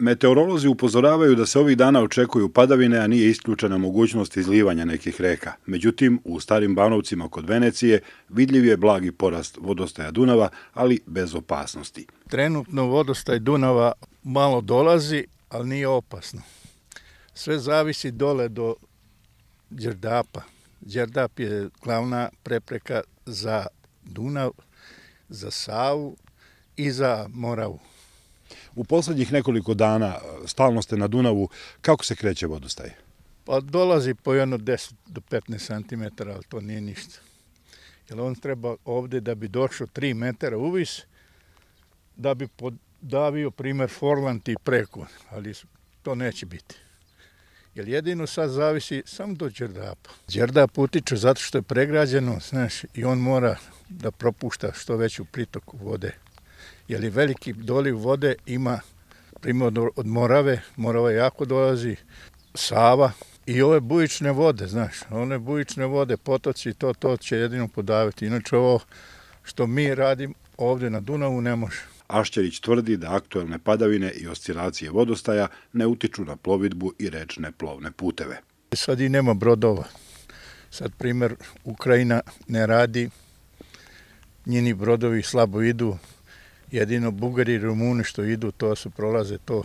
Meteorolozi upozoravaju da se ovih dana očekuju padavine, a nije isključena mogućnost izlivanja nekih reka. Međutim, u starim banovcima kod Venecije vidljiv je blagi porast vodostaja Dunava, ali bez opasnosti. Trenutno vodostaj Dunava malo dolazi, ali nije opasno. Sve zavisi dole do Đerdapa. Đerdap je glavna prepreka za Dunav, za Savu i za Moravu. U poslednjih nekoliko dana e, stalno ste na Dunavu. Kako se kreće vodostaj? Pa dolazi po jedno 10 do 15 cm, ali to nije ništa. Jer on treba ovde da bi došao 3 metara uvis, da bi podavio primer Forland i preko, ali to neće biti. Jer jedino sad zavisi samo do Đerdapa. Đerdap utiče zato što je pregrađeno, znaš, i on mora da propušta što veću pritoku vode jer je veliki doliv vode ima primjer od Morave, Morava jako dolazi, Sava i ove bujične vode, znaš, one bujične vode, potoci, to, to će jedino podaviti. Inače ovo što mi radim ovdje na Dunavu ne može. Ašćerić tvrdi da aktuelne padavine i oscilacije vodostaja ne utiču na plovidbu i rečne plovne puteve. Sad i nema brodova. Sad primjer Ukrajina ne radi, njeni brodovi slabo idu, jedino Bugari i Rumuni što idu, to su prolaze, to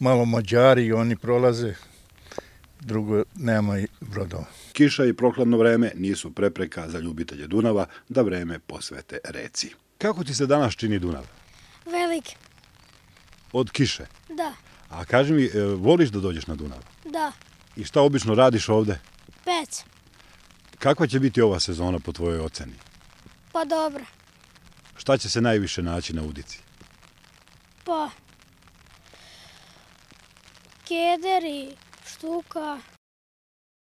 malo Mađari i oni prolaze, drugo nema i brodova. Kiša i prokladno vreme nisu prepreka za ljubitelje Dunava da vreme posvete reci. Kako ti se danas čini Dunav? Velik. Od kiše? Da. A kaži mi, e, voliš da dođeš na Dunav? Da. I šta obično radiš ovde? Pec. Kakva će biti ova sezona po tvojoj oceni? Pa dobro. Šta će se najviše naći na udici? Pa, kederi, i štuka